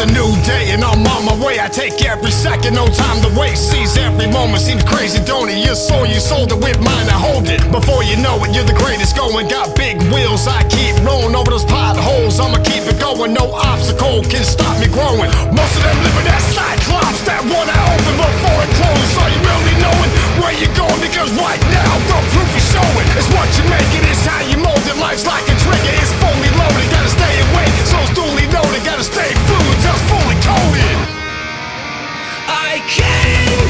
It's a new day and I'm on my way. I take every second, no time to waste. Seize every moment, seems crazy, don't it? You sold, you sold it with mine, I hold it. Before you know it, you're the greatest going. Got big wheels, I keep rolling over those potholes. I'ma keep it going, no obstacle can stop me growing. Most of them living that cyclops, that one I open before it closes. Are you really knowing where you're going? Because right now, I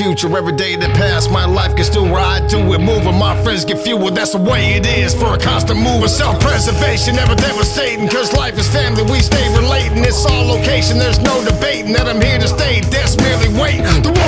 future. Every day that pass, my life through where I do it. Moving, my friends get fewer. That's the way it is for a constant mover. Self preservation, never devastating. Cause life is family, we stay relating. It's all location, there's no debating that I'm here to stay. That's merely waiting.